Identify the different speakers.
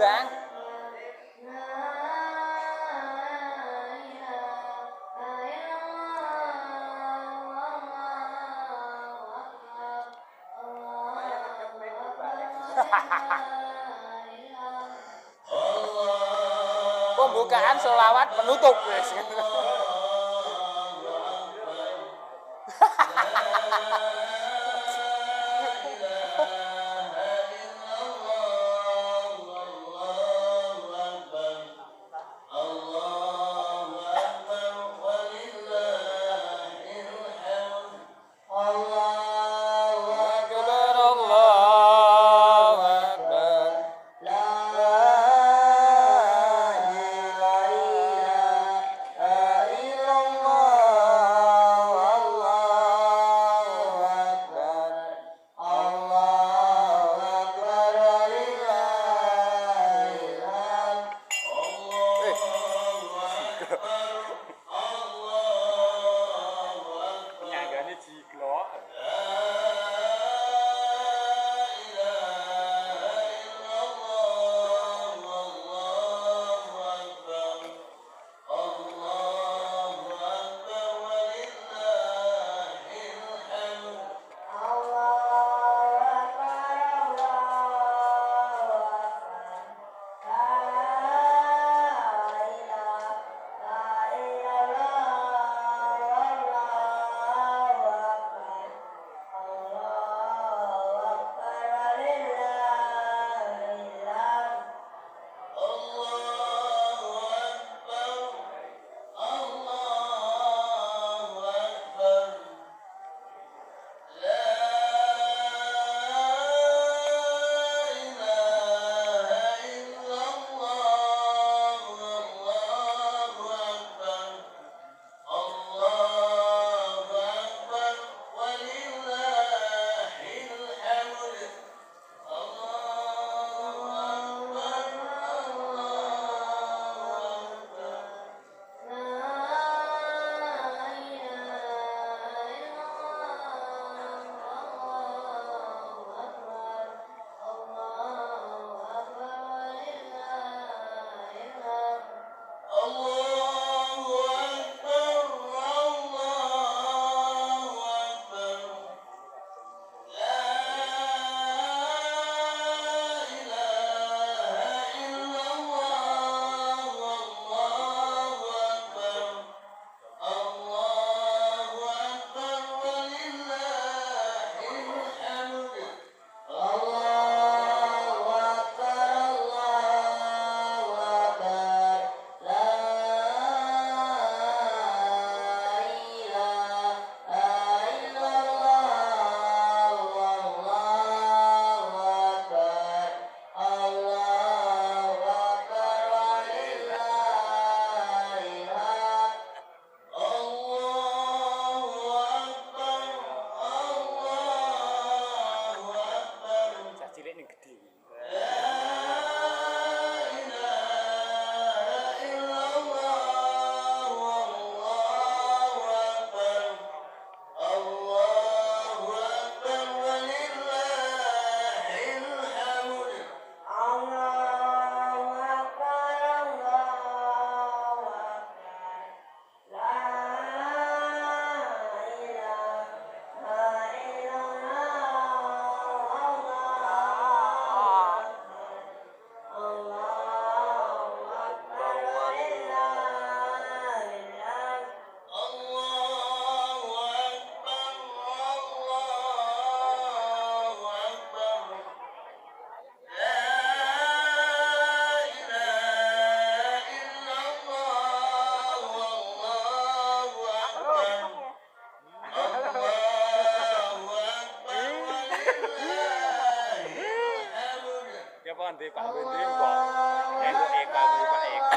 Speaker 1: Bang. Pembukaan selawat penutup wis.